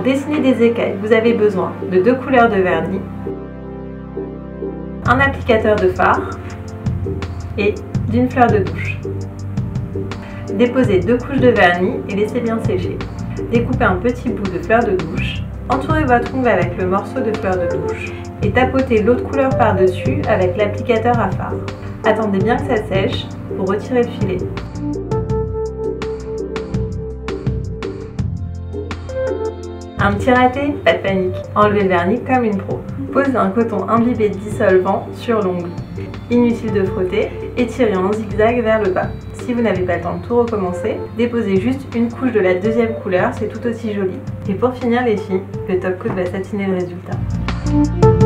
dessiner des écailles, vous avez besoin de deux couleurs de vernis, un applicateur de fard et d'une fleur de douche. Déposez deux couches de vernis et laissez bien sécher. Découpez un petit bout de fleur de douche. Entourez votre ongle avec le morceau de fleur de douche et tapotez l'autre couleur par-dessus avec l'applicateur à fard. Attendez bien que ça sèche pour retirer le filet. Un petit raté Pas de panique. Enlevez le vernis comme une pro. Posez un coton imbibé dissolvant sur l'ongle. Inutile de frotter, étirez en zigzag vers le bas. Si vous n'avez pas le temps de tout recommencer, déposez juste une couche de la deuxième couleur, c'est tout aussi joli. Et pour finir les filles, le top coat va satiner le résultat.